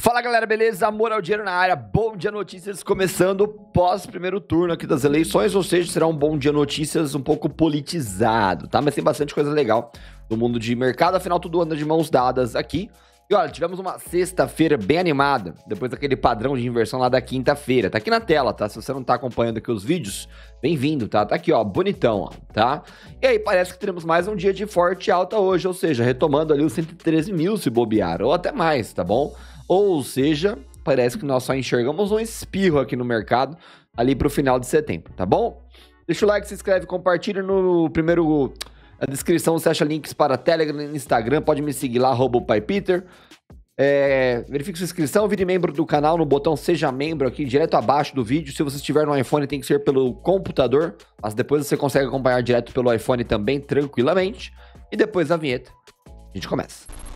Fala galera, beleza? Amor ao dinheiro na área. Bom dia notícias começando pós primeiro turno aqui das eleições, ou seja, será um bom dia notícias um pouco politizado, tá? Mas tem bastante coisa legal no mundo de mercado, afinal tudo anda de mãos dadas aqui. E olha, tivemos uma sexta-feira bem animada, depois daquele padrão de inversão lá da quinta-feira. Tá aqui na tela, tá? Se você não tá acompanhando aqui os vídeos, bem-vindo, tá? Tá aqui, ó, bonitão, ó, tá? E aí parece que teremos mais um dia de forte alta hoje, ou seja, retomando ali os 113 mil se bobear, ou até mais, tá bom? Ou seja, parece que nós só enxergamos um espirro aqui no mercado ali para o final de setembro, tá bom? Deixa o like, se inscreve, compartilha no primeiro na descrição você acha links para Telegram e Instagram, pode me seguir lá, arroba Peter. É, verifique sua inscrição, vire membro do canal no botão Seja Membro aqui, direto abaixo do vídeo. Se você estiver no iPhone, tem que ser pelo computador, mas depois você consegue acompanhar direto pelo iPhone também, tranquilamente. E depois da vinheta, a gente começa.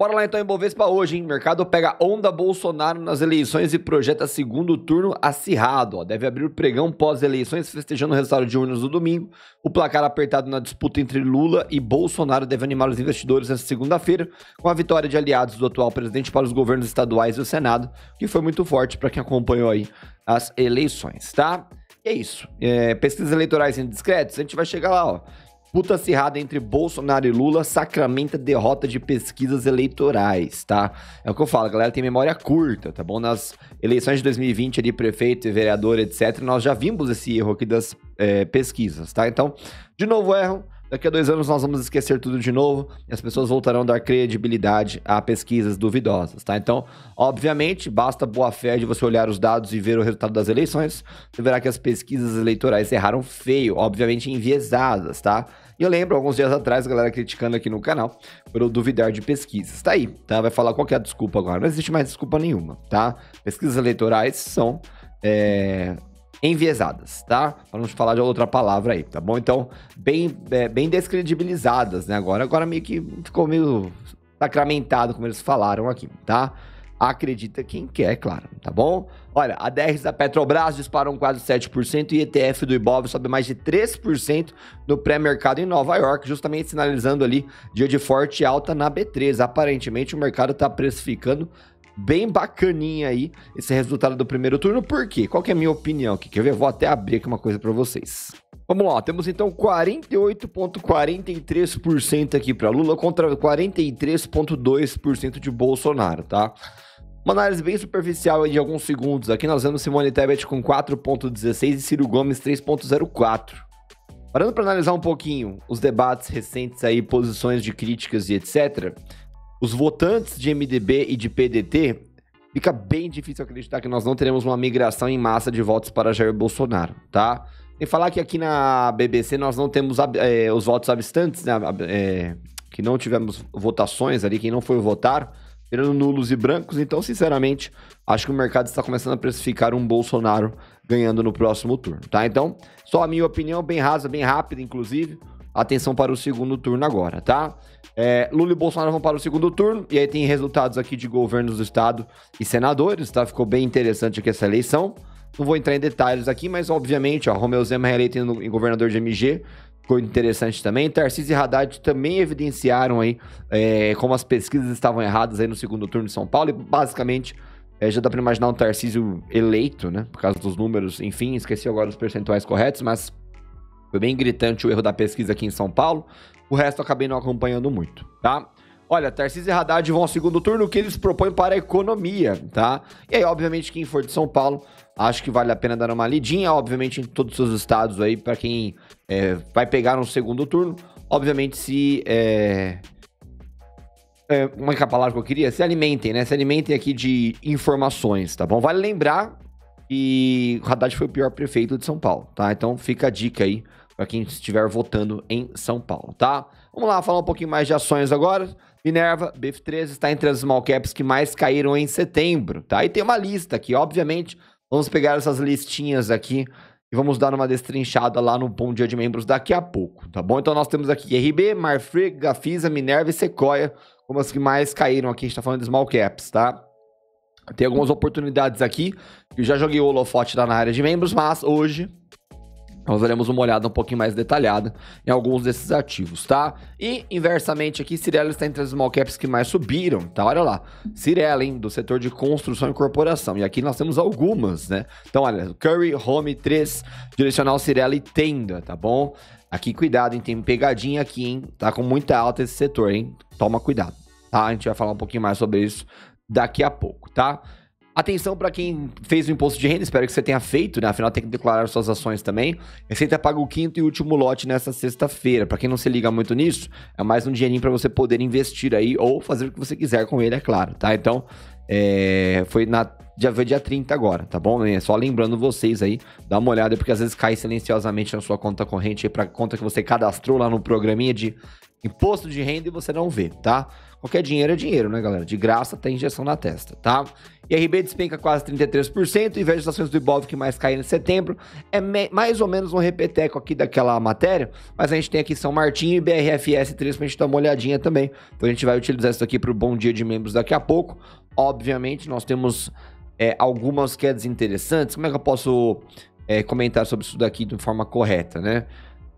Bora lá então em Bovespa hoje, hein? Mercado pega onda Bolsonaro nas eleições e projeta segundo turno acirrado. Ó. Deve abrir o pregão pós-eleições, festejando o resultado de urnas no domingo. O placar apertado na disputa entre Lula e Bolsonaro deve animar os investidores nesta segunda-feira, com a vitória de aliados do atual presidente para os governos estaduais e o Senado, que foi muito forte para quem acompanhou aí as eleições, tá? E é isso. É, pesquisas eleitorais indiscretas, a gente vai chegar lá, ó. Puta acirrada entre Bolsonaro e Lula sacramenta derrota de pesquisas eleitorais, tá? É o que eu falo, a galera tem memória curta, tá bom? Nas eleições de 2020 ali, prefeito e vereador, etc., nós já vimos esse erro aqui das é, pesquisas, tá? Então, de novo erro, Daqui a dois anos nós vamos esquecer tudo de novo e as pessoas voltarão a dar credibilidade a pesquisas duvidosas, tá? Então, obviamente, basta boa fé de você olhar os dados e ver o resultado das eleições, você verá que as pesquisas eleitorais erraram feio, obviamente enviesadas, tá? E eu lembro, alguns dias atrás, a galera criticando aqui no canal por eu duvidar de pesquisas. Tá aí, tá? Vai falar qual é a desculpa agora. Não existe mais desculpa nenhuma, tá? Pesquisas eleitorais são é, enviesadas, tá? Para não falar de outra palavra aí, tá bom? Então, bem, é, bem descredibilizadas, né? Agora, agora meio que ficou meio sacramentado, como eles falaram aqui, tá? Acredita quem quer, claro, tá bom? Olha, a DRs da Petrobras disparam quase 7% e ETF do Ibov sobe mais de 3% no pré-mercado em Nova York, justamente sinalizando ali dia de forte alta na B3. Aparentemente o mercado está precificando bem bacaninha aí esse resultado do primeiro turno. Por quê? Qual que é a minha opinião aqui? Quer ver? Vou até abrir aqui uma coisa para vocês. Vamos lá, temos então 48,43% aqui para Lula contra 43,2% de Bolsonaro, tá? Uma análise bem superficial de alguns segundos. Aqui nós vemos Simone Tebet com 4,16 e Ciro Gomes 3,04. Parando para analisar um pouquinho os debates recentes aí, posições de críticas e etc., os votantes de MDB e de PDT, fica bem difícil acreditar que nós não teremos uma migração em massa de votos para Jair Bolsonaro, tá? Tem falar que aqui na BBC nós não temos é, os votos abstantes, né? É, que não tivemos votações ali, quem não foi votar, tirando nulos e brancos. Então, sinceramente, acho que o mercado está começando a precificar um Bolsonaro ganhando no próximo turno, tá? Então, só a minha opinião, bem rasa, bem rápida, inclusive. Atenção para o segundo turno agora, tá? É, Lula e Bolsonaro vão para o segundo turno, e aí tem resultados aqui de governos do estado e senadores, tá? Ficou bem interessante aqui essa eleição. Não vou entrar em detalhes aqui, mas obviamente, ó, Romeu Zema reeleito em governador de MG, ficou interessante também. Tarcísio e Haddad também evidenciaram aí é, como as pesquisas estavam erradas aí no segundo turno de São Paulo, e basicamente é, já dá para imaginar um Tarcísio eleito, né? Por causa dos números, enfim, esqueci agora os percentuais corretos, mas foi bem gritante o erro da pesquisa aqui em São Paulo. O resto eu acabei não acompanhando muito, tá? Olha, Tarcísio e Haddad vão ao segundo turno, o que eles propõem para a economia, tá? E aí, obviamente, quem for de São Paulo, acho que vale a pena dar uma lidinha, obviamente, em todos os estados aí, para quem é, vai pegar um segundo turno. Obviamente, se. É... É, como é que é a palavra que eu queria? Se alimentem, né? Se alimentem aqui de informações, tá bom? Vale lembrar que o Haddad foi o pior prefeito de São Paulo, tá? Então fica a dica aí para quem estiver votando em São Paulo, tá? Vamos lá falar um pouquinho mais de ações agora. Minerva, BF3 está entre as small caps que mais caíram em setembro, tá? E tem uma lista aqui, obviamente. Vamos pegar essas listinhas aqui e vamos dar uma destrinchada lá no Bom Dia de Membros daqui a pouco, tá bom? Então nós temos aqui RB, Marfrig, Gafisa, Minerva e Sequoia como as que mais caíram aqui. A gente tá falando de small caps, tá? Tem algumas oportunidades aqui. Eu já joguei o holofote lá na área de membros, mas hoje nós daremos uma olhada um pouquinho mais detalhada em alguns desses ativos, tá? E, inversamente aqui, Cirela está entre as small caps que mais subiram, tá? Olha lá, Cirela, hein, do setor de construção e corporação. E aqui nós temos algumas, né? Então, olha, Curry, Home 3, Direcional Cirela e Tenda, tá bom? Aqui, cuidado, hein? Tem pegadinha aqui, hein? Tá com muita alta esse setor, hein? Toma cuidado, tá? A gente vai falar um pouquinho mais sobre isso daqui a pouco, tá? Atenção para quem fez o imposto de renda, espero que você tenha feito, né? Afinal, tem que declarar suas ações também. Receita paga o quinto e último lote nessa sexta-feira. Para quem não se liga muito nisso, é mais um dinheirinho para você poder investir aí ou fazer o que você quiser com ele, é claro, tá? Então, é... foi na dia, foi dia 30 agora, tá bom? É só lembrando vocês aí, dá uma olhada, porque às vezes cai silenciosamente na sua conta corrente para conta que você cadastrou lá no programinha de imposto de renda e você não vê, tá? Qualquer dinheiro é dinheiro, né, galera? De graça tem injeção na testa, tá? E a despenca quase 33%, e as ações do Ibov que mais caíram em setembro. É mais ou menos um repeteco aqui daquela matéria, mas a gente tem aqui São Martinho e BRFS 3 pra gente dar uma olhadinha também. Então a gente vai utilizar isso aqui pro Bom Dia de Membros daqui a pouco. Obviamente, nós temos é, algumas quedas interessantes. Como é que eu posso é, comentar sobre isso daqui de forma correta, né?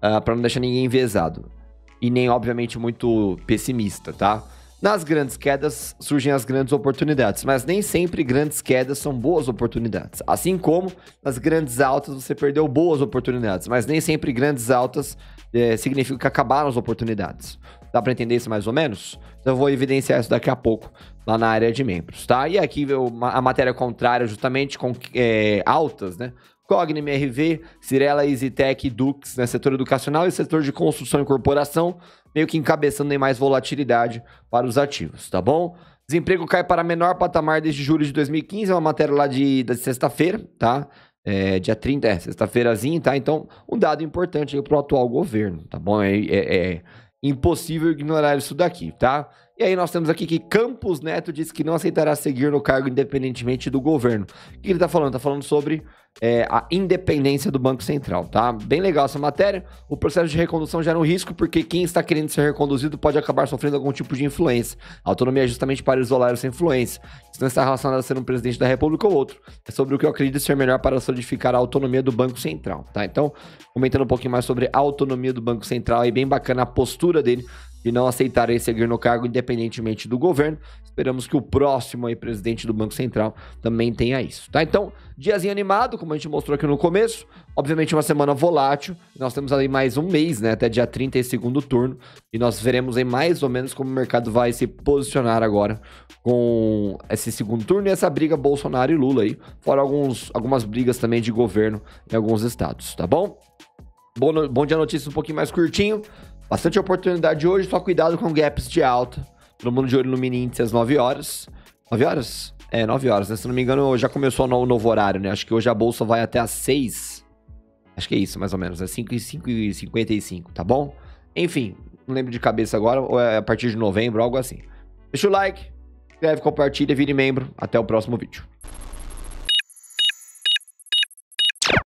Uh, ah, para não deixar ninguém envezado. E nem, obviamente, muito pessimista, tá? Nas grandes quedas surgem as grandes oportunidades, mas nem sempre grandes quedas são boas oportunidades. Assim como nas grandes altas você perdeu boas oportunidades, mas nem sempre grandes altas é, significa que acabaram as oportunidades. Dá para entender isso mais ou menos? Então eu vou evidenciar isso daqui a pouco lá na área de membros, tá? E aqui a matéria contrária, justamente com é, altas, né? Cogni, MRV, Cirela, EasyTech, Dux, né? Setor educacional e setor de construção e corporação meio que encabeçando em mais volatilidade para os ativos, tá bom? Desemprego cai para menor patamar desde julho de 2015, é uma matéria lá de, de sexta-feira, tá? É, dia 30, é, sexta-feirazinha, tá? Então, um dado importante para o atual governo, tá bom? É, é, é impossível ignorar isso daqui, tá? E aí nós temos aqui que Campos Neto disse que não aceitará seguir no cargo independentemente do governo. O que ele tá falando? Tá falando sobre é, a independência do Banco Central, tá? Bem legal essa matéria. O processo de recondução gera um risco porque quem está querendo ser reconduzido pode acabar sofrendo algum tipo de influência. A autonomia é justamente para isolar essa influência. Isso não está relacionado a ser um presidente da República ou outro. É sobre o que eu acredito ser melhor para solidificar a autonomia do Banco Central, tá? Então, comentando um pouquinho mais sobre a autonomia do Banco Central, é bem bacana a postura dele de não aceitarem seguir no cargo independentemente do governo. Esperamos que o próximo aí, presidente do Banco Central também tenha isso, tá? Então, diazinho animado, como a gente mostrou aqui no começo. Obviamente uma semana volátil. Nós temos ali mais um mês, né? Até dia 30 e segundo turno. E nós veremos aí mais ou menos como o mercado vai se posicionar agora com esse segundo turno e essa briga Bolsonaro e Lula aí. Fora alguns, algumas brigas também de governo em alguns estados, tá bom? Bom, bom dia notícias um pouquinho mais curtinho. Bastante oportunidade hoje, só cuidado com gaps de alta. Todo mundo de olho no mini índice às 9 horas. 9 horas? É, 9 horas, né? Se não me engano, já começou o novo horário, né? Acho que hoje a bolsa vai até às 6. Acho que é isso, mais ou menos. É 5 e 5 e 55, tá bom? Enfim, não lembro de cabeça agora, ou é a partir de novembro, algo assim. Deixa o like, inscreve, compartilha, vire membro. Até o próximo vídeo.